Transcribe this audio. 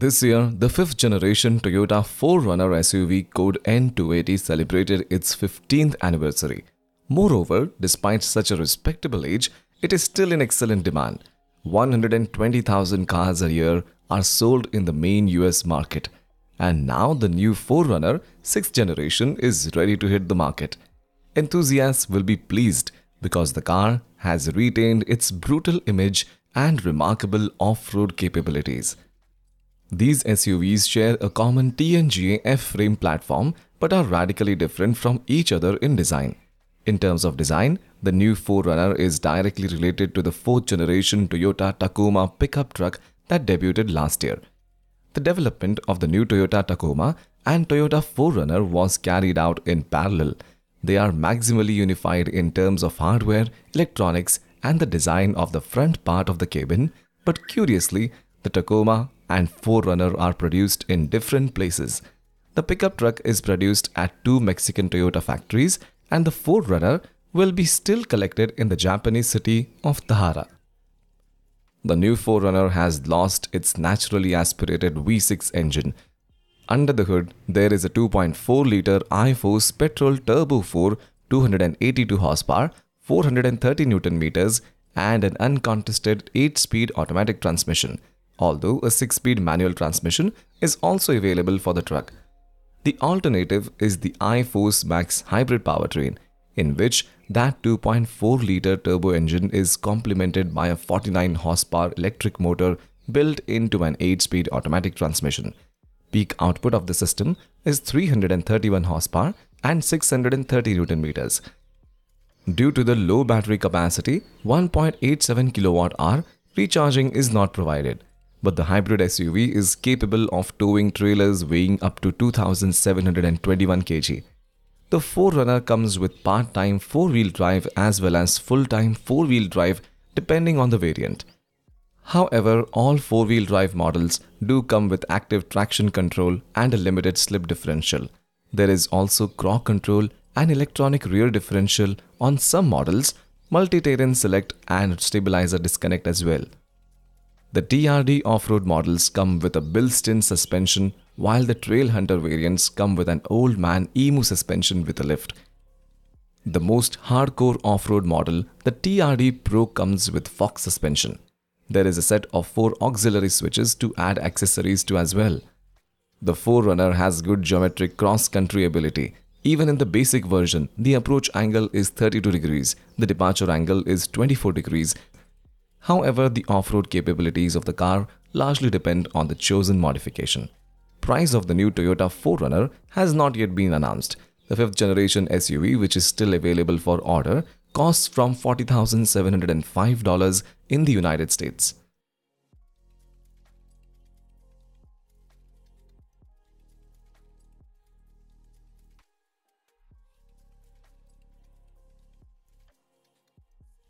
This year, the fifth generation Toyota 4Runner SUV code N280 celebrated its 15th anniversary. Moreover, despite such a respectable age, it is still in excellent demand. 120,000 cars a year are sold in the main US market. And now the new 4Runner 6th generation is ready to hit the market. Enthusiasts will be pleased because the car has retained its brutal image and remarkable off-road capabilities. These SUVs share a common TNGA F-frame platform but are radically different from each other in design. In terms of design, the new 4Runner is directly related to the fourth generation Toyota Tacoma pickup truck that debuted last year. The development of the new Toyota Tacoma and Toyota 4Runner was carried out in parallel. They are maximally unified in terms of hardware, electronics, and the design of the front part of the cabin, but curiously, the Tacoma and 4Runner are produced in different places. The pickup truck is produced at two Mexican Toyota factories and the 4Runner will be still collected in the Japanese city of Tahara. The new 4Runner has lost its naturally aspirated V6 engine. Under the hood, there is a 2.4 liter iForce petrol turbo 4 282 horsepower, 430 newton meters, and an uncontested 8 speed automatic transmission, although a 6 speed manual transmission is also available for the truck. The alternative is the iForce Max hybrid powertrain, in which that 2.4 liter turbo engine is complemented by a 49 horsepower electric motor built into an 8 speed automatic transmission. Peak output of the system is 331 horsepower and 630 newton meters. Due to the low battery capacity, 1.87 kWh, recharging is not provided but the hybrid SUV is capable of towing trailers weighing up to 2721 kg. The 4Runner comes with part-time 4-wheel drive as well as full-time 4-wheel drive depending on the variant. However, all 4-wheel drive models do come with active traction control and a limited slip differential. There is also crawl control and electronic rear differential on some models, multi-terrain select and stabilizer disconnect as well. The TRD off-road models come with a Bilstein suspension while the Trail Hunter variants come with an old man EMU suspension with a lift. The most hardcore off-road model, the TRD Pro comes with Fox suspension. There is a set of 4 auxiliary switches to add accessories to as well. The 4Runner has good geometric cross-country ability. Even in the basic version, the approach angle is 32 degrees, the departure angle is 24 degrees However, the off-road capabilities of the car largely depend on the chosen modification. Price of the new Toyota 4Runner has not yet been announced. The 5th generation SUV, which is still available for order, costs from $40,705 in the United States.